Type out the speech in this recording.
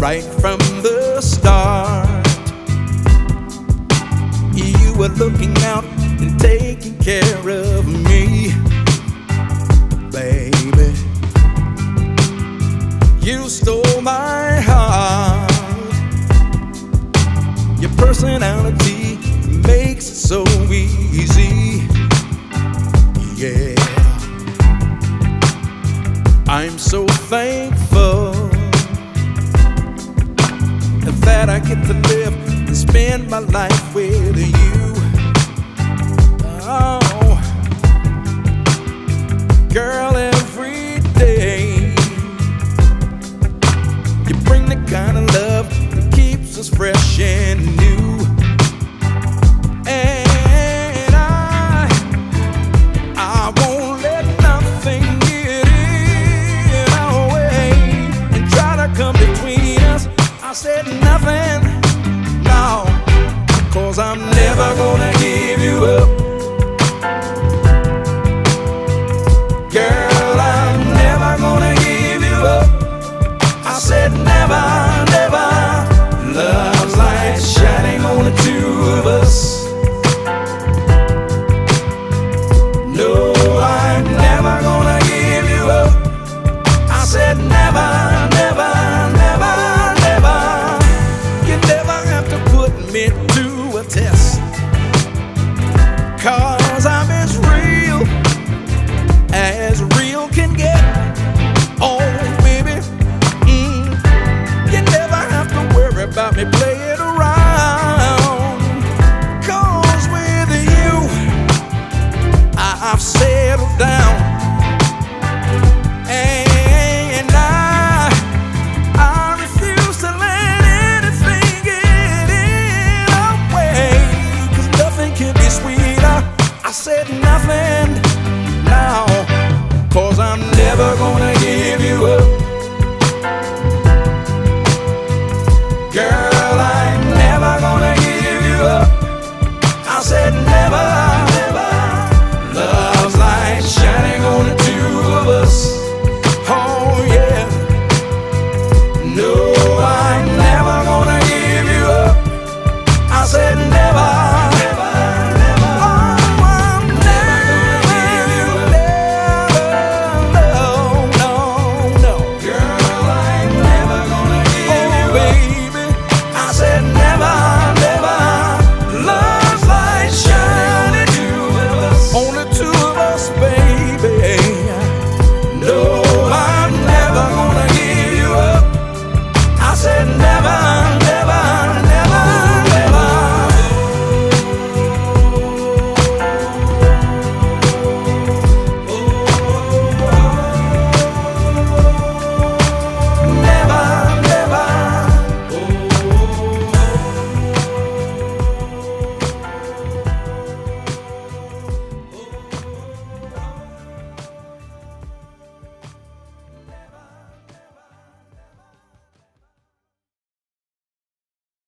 right from the start. You were looking out and taking care of me, baby. You stole my heart. Your personality makes it so easy. Yeah. I'm so thankful spend my life with you. Oh, girl, every day you bring the kind of love that keeps us fresh and new. And I, I won't let nothing get in our way and try to come between us. I said.